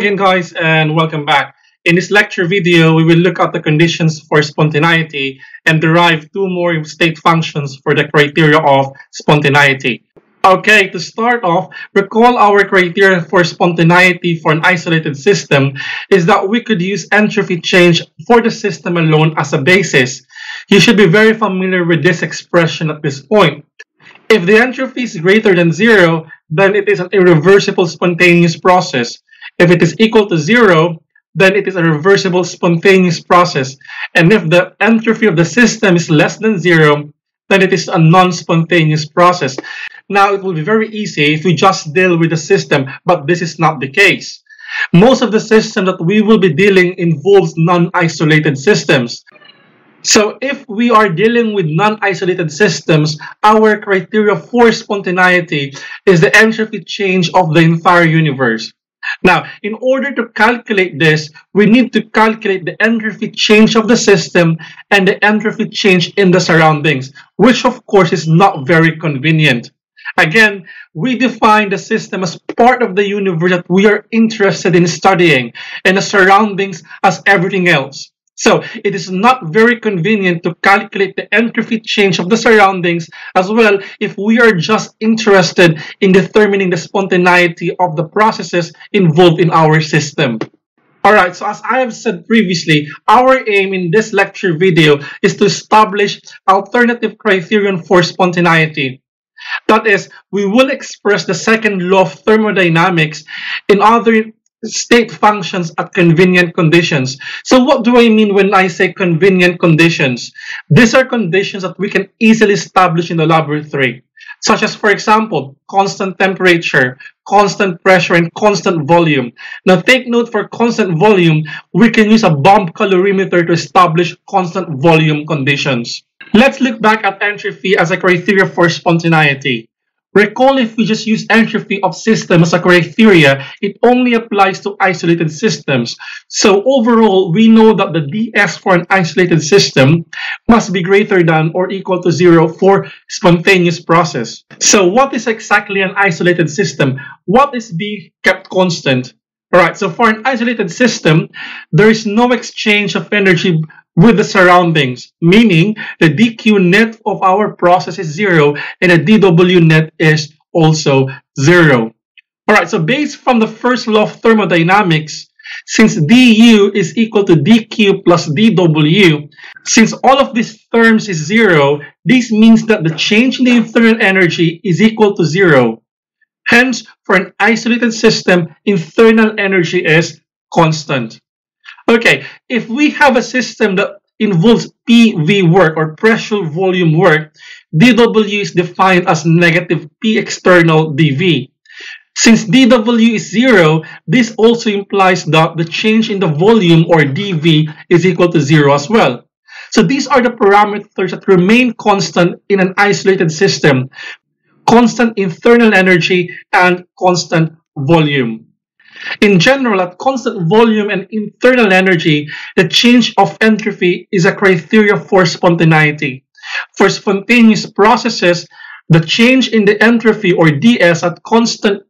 again guys and welcome back. In this lecture video, we will look at the conditions for spontaneity and derive two more state functions for the criteria of spontaneity. Okay, to start off, recall our criteria for spontaneity for an isolated system is that we could use entropy change for the system alone as a basis. You should be very familiar with this expression at this point. If the entropy is greater than zero, then it is an irreversible spontaneous process. If it is equal to zero, then it is a reversible spontaneous process. And if the entropy of the system is less than zero, then it is a non-spontaneous process. Now, it will be very easy if we just deal with the system, but this is not the case. Most of the system that we will be dealing involves non-isolated systems. So if we are dealing with non-isolated systems, our criteria for spontaneity is the entropy change of the entire universe. Now, in order to calculate this, we need to calculate the entropy change of the system and the entropy change in the surroundings, which of course is not very convenient. Again, we define the system as part of the universe that we are interested in studying and the surroundings as everything else. So it is not very convenient to calculate the entropy change of the surroundings as well if we are just interested in determining the spontaneity of the processes involved in our system. Alright, so as I have said previously, our aim in this lecture video is to establish alternative criterion for spontaneity. That is, we will express the second law of thermodynamics in other state functions at convenient conditions. So what do I mean when I say convenient conditions? These are conditions that we can easily establish in the laboratory, such as, for example, constant temperature, constant pressure, and constant volume. Now take note for constant volume, we can use a bomb calorimeter to establish constant volume conditions. Let's look back at entropy as a criteria for spontaneity. Recall if we just use entropy of system as a criteria, it only applies to isolated systems. So overall, we know that the ds for an isolated system must be greater than or equal to zero for spontaneous process. So what is exactly an isolated system? What is being kept constant? Alright, so for an isolated system, there is no exchange of energy with the surroundings, meaning the dq net of our process is zero and the dw net is also zero. Alright, so based from the first law of thermodynamics, since du is equal to dq plus dw, since all of these terms is zero, this means that the change in the internal energy is equal to zero. Hence, for an isolated system, internal energy is constant. Okay, if we have a system that involves PV work or pressure volume work, dW is defined as negative P external dV. Since dW is zero, this also implies that the change in the volume or dV is equal to zero as well. So these are the parameters that remain constant in an isolated system constant internal energy, and constant volume. In general, at constant volume and internal energy, the change of entropy is a criteria for spontaneity. For spontaneous processes, the change in the entropy or ds at constant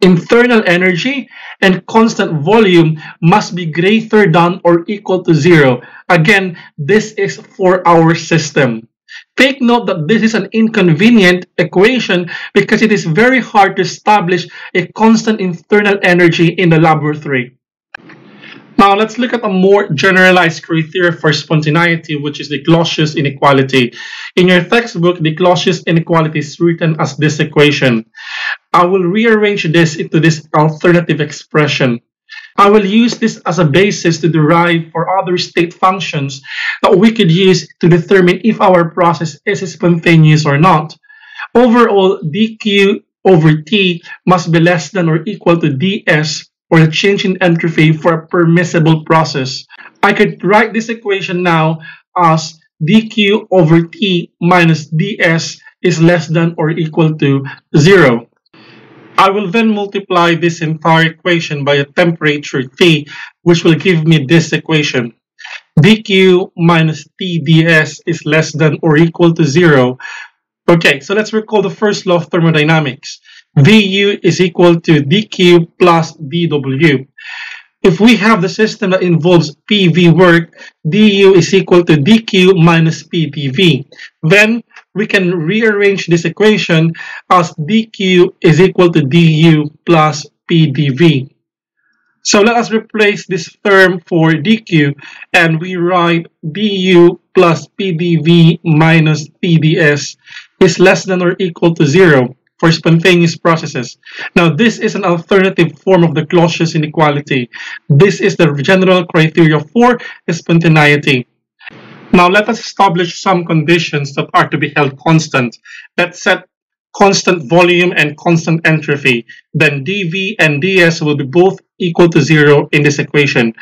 internal energy and constant volume must be greater than or equal to zero. Again, this is for our system. Take note that this is an inconvenient equation because it is very hard to establish a constant internal energy in the laboratory. Now let's look at a more generalized criteria for spontaneity, which is the Clausius inequality. In your textbook, the Clausius inequality is written as this equation. I will rearrange this into this alternative expression. I will use this as a basis to derive for other state functions that we could use to determine if our process is spontaneous or not. Overall, dq over t must be less than or equal to ds or the change in entropy for a permissible process. I could write this equation now as dq over t minus ds is less than or equal to 0. I will then multiply this entire equation by a temperature T, which will give me this equation. dq minus TdS is less than or equal to zero. Okay, so let's recall the first law of thermodynamics. dU is equal to dq plus dW. if we have the system that involves PV work, du is equal to dq minus PdV. Then we can rearrange this equation as dq is equal to du plus PdV. So let us replace this term for dq and we write du plus PdV minus TdS is less than or equal to 0 for spontaneous processes. Now, this is an alternative form of the Clausius inequality. This is the general criteria for spontaneity. Now, let us establish some conditions that are to be held constant. Let's set constant volume and constant entropy. Then dV and ds will be both equal to zero in this equation.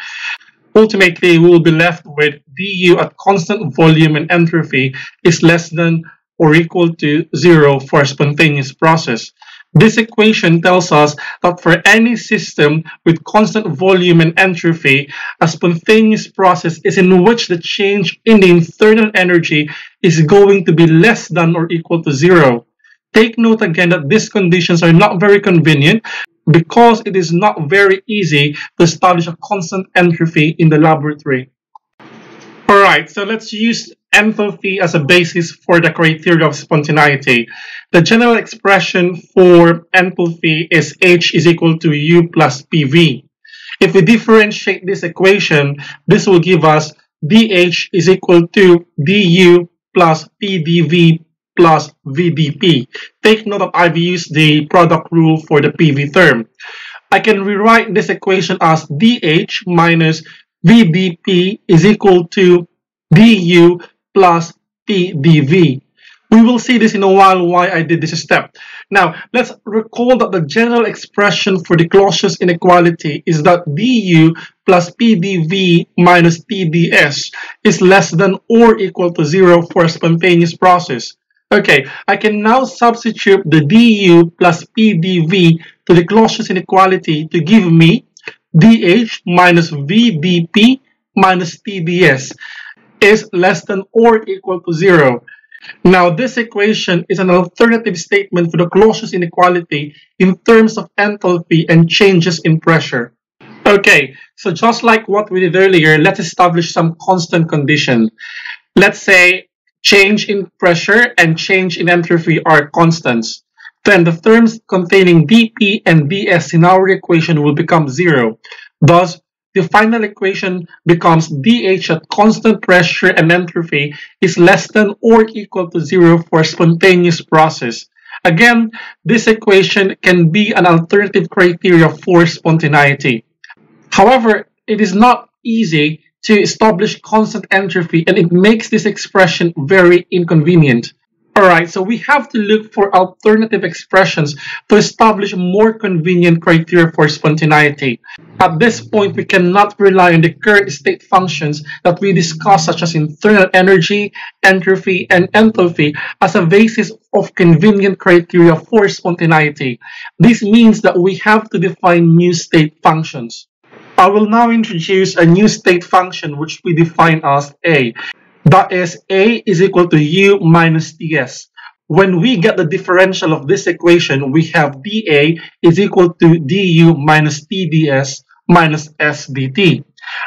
Ultimately, we will be left with du at constant volume and entropy is less than or equal to zero for a spontaneous process. This equation tells us that for any system with constant volume and entropy, a spontaneous process is in which the change in the internal energy is going to be less than or equal to zero. Take note again that these conditions are not very convenient because it is not very easy to establish a constant entropy in the laboratory. Alright, so let's use enthalpy as a basis for the criteria of spontaneity. The general expression for enthalpy is H is equal to U plus PV. If we differentiate this equation, this will give us dH is equal to du plus PdV plus VdP. Take note that I've used the product rule for the PV term. I can rewrite this equation as dH minus VdP is equal to du plus PdV. We will see this in a while why I did this step. Now, let's recall that the general expression for the Clausius inequality is that du plus PdV minus TdS is less than or equal to zero for a spontaneous process. Okay, I can now substitute the du plus PdV to the Clausius inequality to give me dH minus VdP minus TdS is less than or equal to zero. Now, this equation is an alternative statement for the Clausius inequality in terms of enthalpy and changes in pressure. Okay, so just like what we did earlier, let's establish some constant condition. Let's say change in pressure and change in entropy are constants. Then the terms containing dP and ds in our equation will become zero. Thus, the final equation becomes dH at constant pressure and entropy is less than or equal to zero for spontaneous process. Again, this equation can be an alternative criteria for spontaneity. However, it is not easy to establish constant entropy and it makes this expression very inconvenient. Alright, so we have to look for alternative expressions to establish more convenient criteria for spontaneity. At this point, we cannot rely on the current state functions that we discussed such as internal energy, entropy, and enthalpy as a basis of convenient criteria for spontaneity. This means that we have to define new state functions. I will now introduce a new state function which we define as A. That is A is equal to U minus TS. When we get the differential of this equation, we have dA is equal to du minus TdS minus S dt.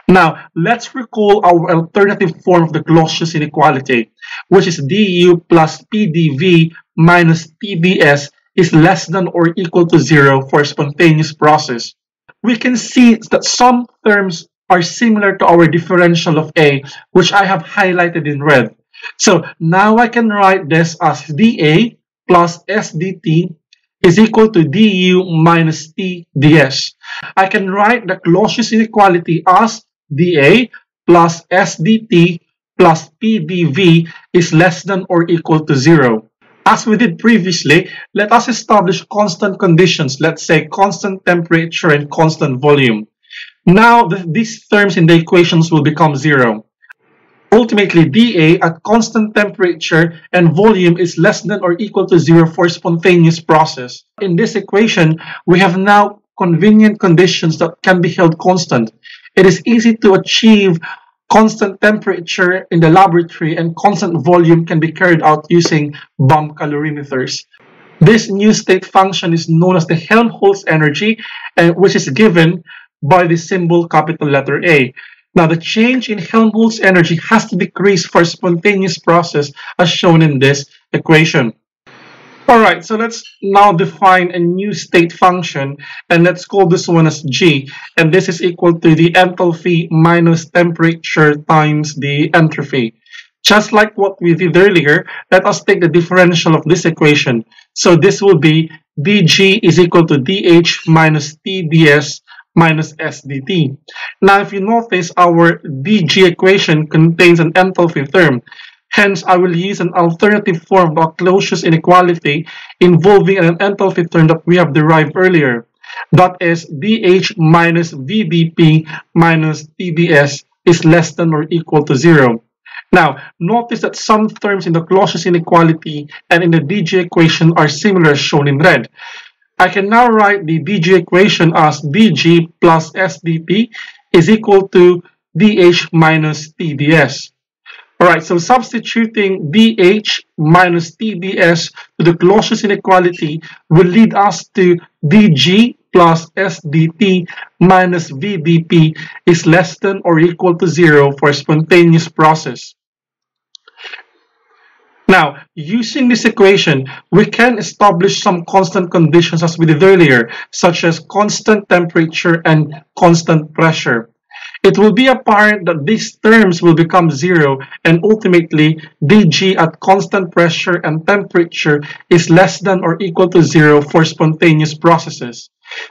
Now, let's recall our alternative form of the Clausius inequality, which is du plus PdV minus TdS is less than or equal to zero for a spontaneous process. We can see that some terms are similar to our differential of A, which I have highlighted in red. So now I can write this as dA plus SDT is equal to du minus T ds. I can write the Clausius inequality as dA plus SDT plus PdV is less than or equal to zero. As we did previously, let us establish constant conditions, let's say constant temperature and constant volume. Now, the, these terms in the equations will become zero. Ultimately, dA at constant temperature and volume is less than or equal to zero for spontaneous process. In this equation, we have now convenient conditions that can be held constant. It is easy to achieve constant temperature in the laboratory and constant volume can be carried out using bomb calorimeters. This new state function is known as the Helmholtz energy, uh, which is given by the symbol capital letter A. Now, the change in Helmholtz energy has to decrease for a spontaneous process as shown in this equation. Alright, so let's now define a new state function and let's call this one as G and this is equal to the enthalpy minus temperature times the entropy. Just like what we did earlier, let us take the differential of this equation. So this will be dg is equal to dh minus tds minus SDT. Now, if you notice, our DG equation contains an enthalpy term. Hence, I will use an alternative form of Clausius inequality involving an enthalpy term that we have derived earlier. That is, dH minus VDP minus TDS is less than or equal to zero. Now, notice that some terms in the Clausius inequality and in the DG equation are similar shown in red. I can now write the dg equation as dg plus sdt is equal to dh minus tds. Alright, so substituting dh minus tds to the Clausius inequality will lead us to dg plus sdt minus vdp is less than or equal to zero for a spontaneous process. Now, using this equation, we can establish some constant conditions as we did earlier, such as constant temperature and constant pressure. It will be apparent that these terms will become zero and ultimately dg at constant pressure and temperature is less than or equal to zero for spontaneous processes.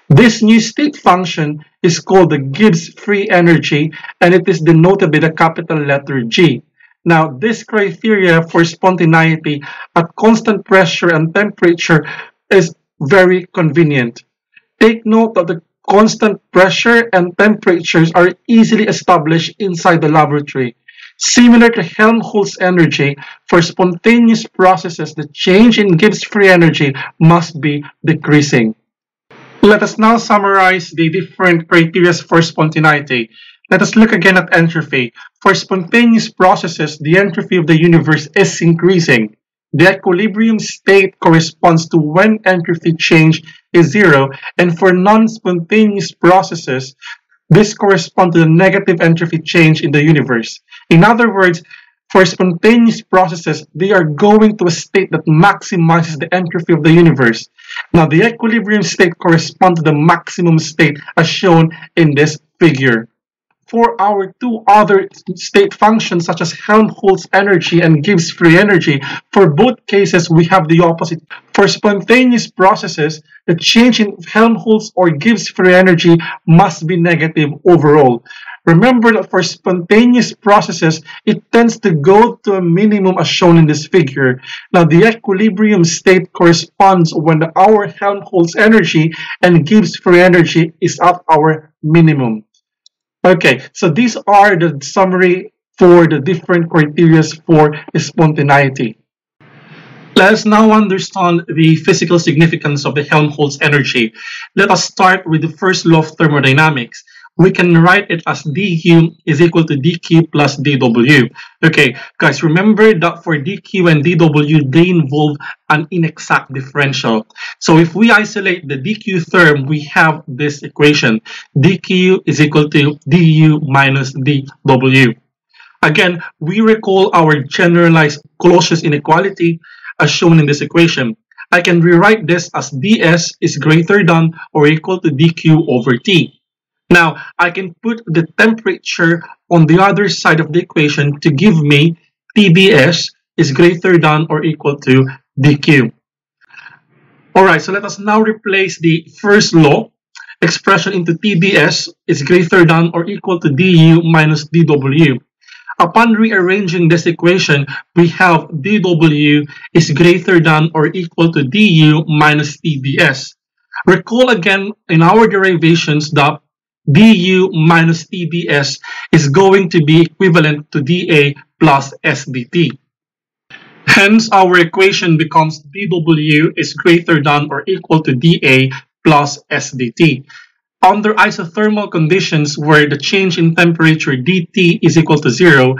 This new state function is called the Gibbs free energy and it is denoted by the capital letter G. Now, this criteria for spontaneity at constant pressure and temperature is very convenient. Take note that the constant pressure and temperatures are easily established inside the laboratory. Similar to Helmholtz energy, for spontaneous processes, the change in Gibbs free energy must be decreasing. Let us now summarize the different criteria for spontaneity. Let us look again at entropy. For spontaneous processes, the entropy of the universe is increasing. The equilibrium state corresponds to when entropy change is zero, and for non-spontaneous processes, this corresponds to the negative entropy change in the universe. In other words, for spontaneous processes, they are going to a state that maximizes the entropy of the universe. Now, the equilibrium state corresponds to the maximum state as shown in this figure for our two other state functions such as Helmholtz energy and Gibbs free energy, for both cases we have the opposite. For spontaneous processes, the change in Helmholtz or Gibbs free energy must be negative overall. Remember that for spontaneous processes, it tends to go to a minimum as shown in this figure. Now, the equilibrium state corresponds when our Helmholtz energy and Gibbs free energy is at our minimum. Okay, so these are the summary for the different criteria for spontaneity. Let us now understand the physical significance of the Helmholtz energy. Let us start with the first law of thermodynamics we can write it as dq is equal to dq plus dw. Okay, guys, remember that for dq and dw, they involve an inexact differential. So if we isolate the dq term, we have this equation. dq is equal to du minus dw. Again, we recall our generalized Clausius inequality as shown in this equation. I can rewrite this as ds is greater than or equal to dq over t. Now, I can put the temperature on the other side of the equation to give me TDS is greater than or equal to dq. Alright, so let us now replace the first law expression into TDS is greater than or equal to du minus dw. Upon rearranging this equation, we have dw is greater than or equal to du minus TDS. Recall again in our derivations that du minus TDS is going to be equivalent to dA plus SDT. Hence, our equation becomes dW is greater than or equal to dA plus SDT. Under isothermal conditions where the change in temperature dT is equal to zero,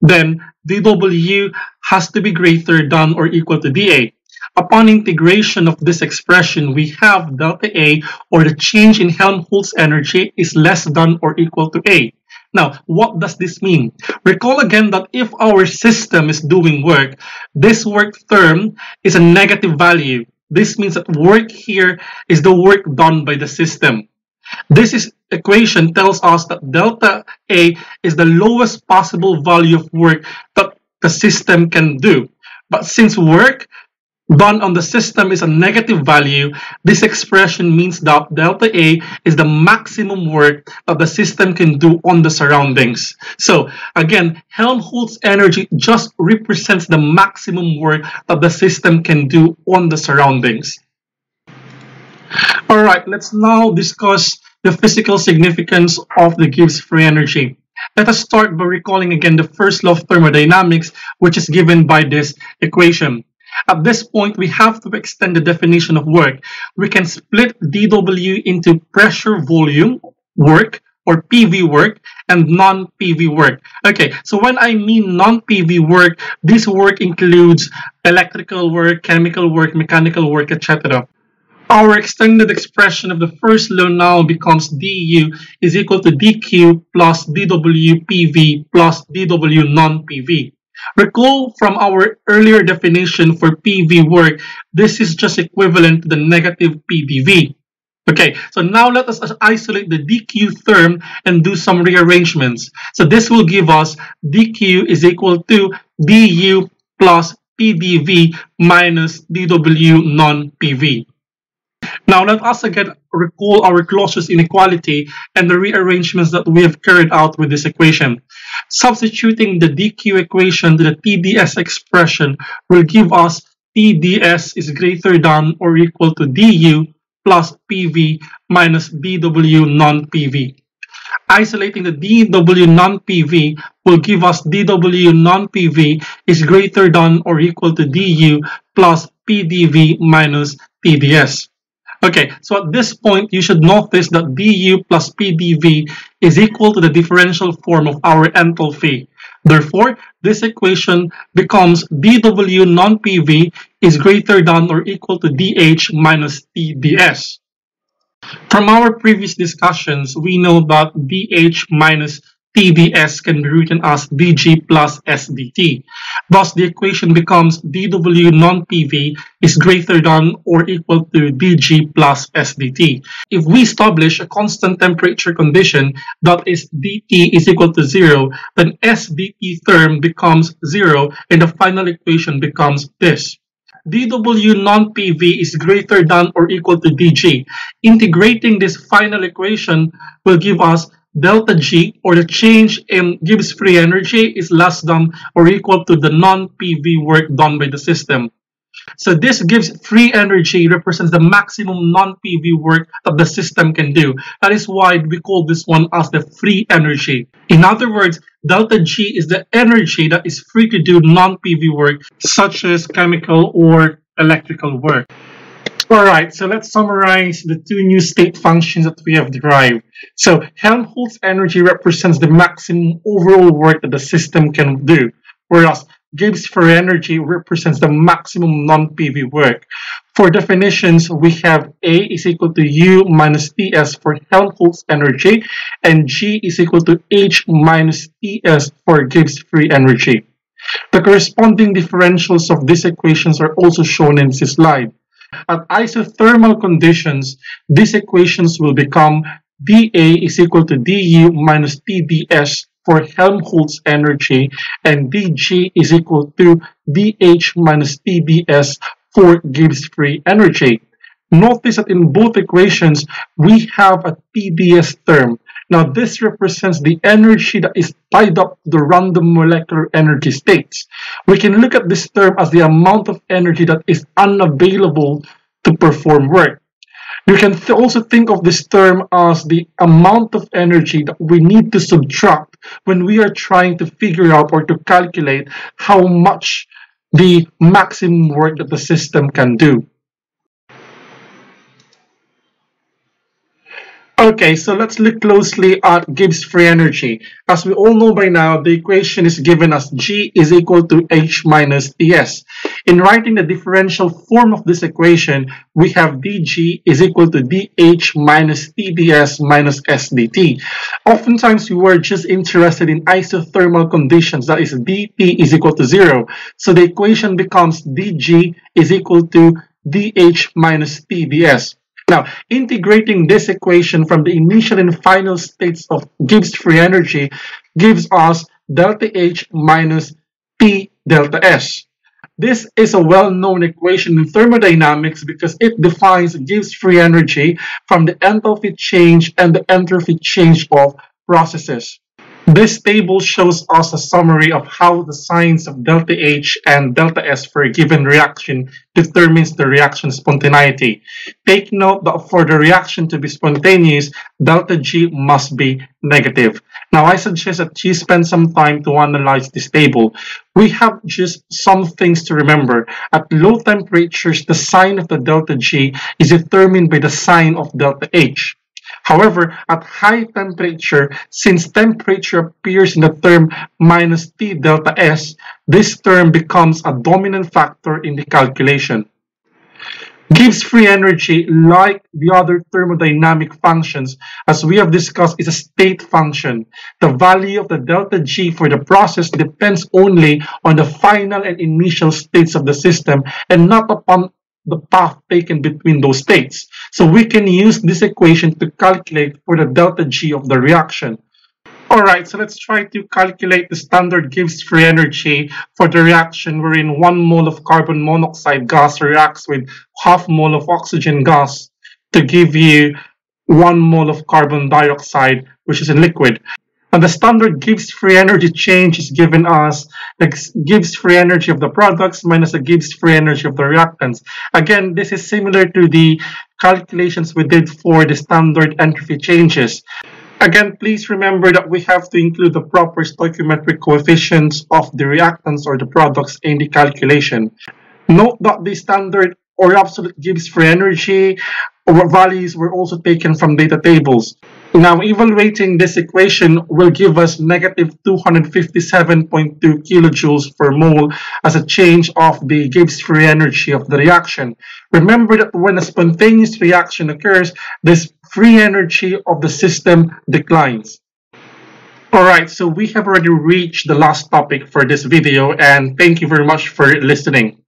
then dW has to be greater than or equal to dA. Upon integration of this expression, we have delta A or the change in Helmholtz energy is less than or equal to A. Now, what does this mean? Recall again that if our system is doing work, this work term is a negative value. This means that work here is the work done by the system. This is, equation tells us that delta A is the lowest possible value of work that the system can do. But since work done on the system is a negative value, this expression means that delta A is the maximum work that the system can do on the surroundings. So again, Helmholtz energy just represents the maximum work that the system can do on the surroundings. Alright, let's now discuss the physical significance of the Gibbs free energy. Let us start by recalling again the first law of thermodynamics, which is given by this equation. At this point, we have to extend the definition of work. We can split dW into pressure volume work or PV work and non-PV work. Okay, so when I mean non-PV work, this work includes electrical work, chemical work, mechanical work, etc. Our extended expression of the first law now becomes du is equal to dq plus dw PV plus dw non-PV. Recall from our earlier definition for PV work, this is just equivalent to the negative PdV. Okay, so now let us isolate the dq term and do some rearrangements. So this will give us dq is equal to du plus pdv minus dw non-pv. Now let us again recall our Clausius inequality and the rearrangements that we have carried out with this equation. Substituting the dq equation to the TdS expression will give us TdS is greater than or equal to du plus PV minus dW non-PV. Isolating the dW non-PV will give us dW non-PV is greater than or equal to du plus PdV minus TdS. Okay, so at this point, you should notice that du plus pdv is equal to the differential form of our enthalpy. Therefore, this equation becomes dw non-pv is greater than or equal to dh minus tds. From our previous discussions, we know that dh minus TdS can be written as dg plus sdt. Thus, the equation becomes dw non-PV is greater than or equal to dg plus sdt. If we establish a constant temperature condition that is dt is equal to 0, then sdt term becomes 0 and the final equation becomes this dw non-PV is greater than or equal to dg. Integrating this final equation will give us delta G or the change in Gibbs free energy is less than or equal to the non-PV work done by the system. So this Gibbs free energy represents the maximum non-PV work that the system can do. That is why we call this one as the free energy. In other words, delta G is the energy that is free to do non-PV work such as chemical or electrical work. Alright, so let's summarize the two new state functions that we have derived. So Helmholtz energy represents the maximum overall work that the system can do, whereas Gibbs free energy represents the maximum non-PV work. For definitions, we have A is equal to U minus Ts for Helmholtz energy, and G is equal to H minus Ts for Gibbs free energy. The corresponding differentials of these equations are also shown in this slide. At isothermal conditions, these equations will become dA is equal to du minus TdS for Helmholtz energy and dG is equal to dH minus TdS for Gibbs free energy. Notice that in both equations, we have a TdS term. Now, this represents the energy that is tied up to the random molecular energy states. We can look at this term as the amount of energy that is unavailable to perform work. You can th also think of this term as the amount of energy that we need to subtract when we are trying to figure out or to calculate how much the maximum work that the system can do. Okay, so let's look closely at Gibbs free energy. As we all know by now, the equation is given as G is equal to H minus Ts. In writing the differential form of this equation, we have dg is equal to dh minus tds minus sdt. Oftentimes, we were just interested in isothermal conditions, that is dT is equal to zero. So the equation becomes dg is equal to dh minus tds. Now, integrating this equation from the initial and final states of Gibbs free energy gives us delta H minus T delta S. This is a well-known equation in thermodynamics because it defines Gibbs free energy from the enthalpy change and the entropy change of processes. This table shows us a summary of how the signs of delta H and delta S for a given reaction determines the reaction spontaneity. Take note that for the reaction to be spontaneous, delta G must be negative. Now I suggest that you spend some time to analyze this table. We have just some things to remember. At low temperatures, the sign of the delta G is determined by the sign of delta H. However, at high temperature, since temperature appears in the term minus T delta S, this term becomes a dominant factor in the calculation. Gibbs free energy, like the other thermodynamic functions, as we have discussed, is a state function. The value of the delta G for the process depends only on the final and initial states of the system and not upon the path taken between those states. So we can use this equation to calculate for the delta G of the reaction. Alright, so let's try to calculate the standard Gibbs free energy for the reaction wherein 1 mole of carbon monoxide gas reacts with half mole of oxygen gas to give you 1 mole of carbon dioxide which is a liquid. And the standard Gibbs free energy change is given as the Gibbs free energy of the products minus the Gibbs free energy of the reactants. Again, this is similar to the calculations we did for the standard entropy changes. Again, please remember that we have to include the proper stoichiometric coefficients of the reactants or the products in the calculation. Note that the standard or absolute Gibbs free energy values were also taken from data tables. Now, evaluating this equation will give us negative 257.2 kilojoules per mole as a change of the Gibbs free energy of the reaction. Remember that when a spontaneous reaction occurs, this free energy of the system declines. Alright, so we have already reached the last topic for this video and thank you very much for listening.